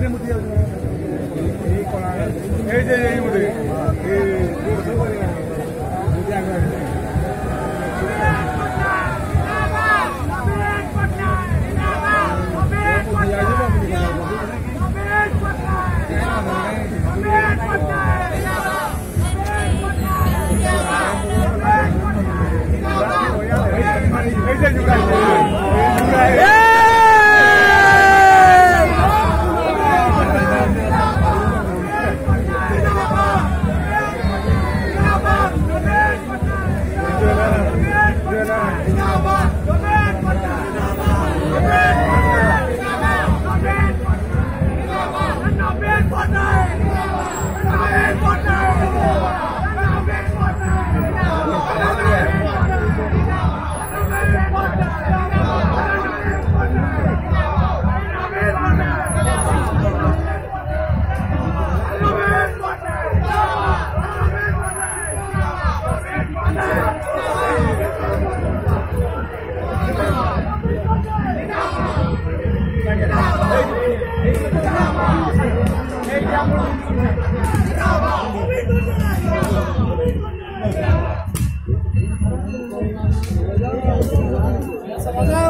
ऐसे मुझे ऐसे यही मुझे Thank you. Salvador.